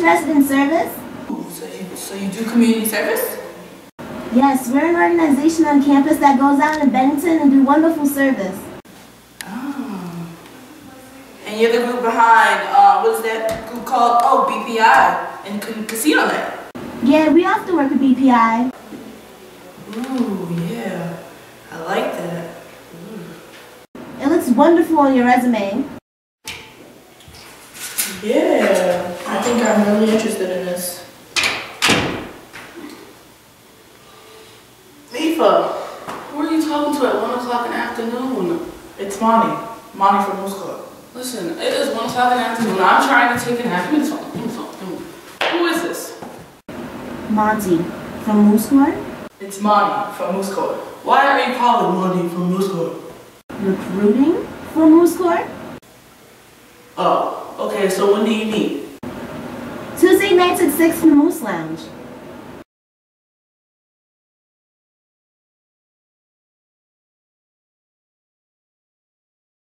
interested in service. So you, so you do community service? Yes, we're an organization on campus that goes out in Bennington and do wonderful service. Oh. And you're the group behind, uh, what is that group called? Oh, BPI and Ca- Casino Night. Yeah, we often work with BPI. Ooh, yeah. I like that. It looks wonderful on your resume. Yeah, I think I'm really interested in this. Aoife, Who are you talking to at 1 o'clock in the afternoon? it's Monty. Monty from Moose Club. Listen, it is 1 o'clock in the afternoon. I'm trying to take a nap. Give me this phone. Give me this phone. Who is this? Monty from Moose Corps. It's Monty from Moose Club. Why are you calling Monty from Moose Club? Recruiting for Moose Corps. Oh, okay, so when do you meet? Tuesday nights at 6 in the Moose Lounge.